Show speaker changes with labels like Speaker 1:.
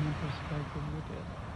Speaker 1: human perspective look at it.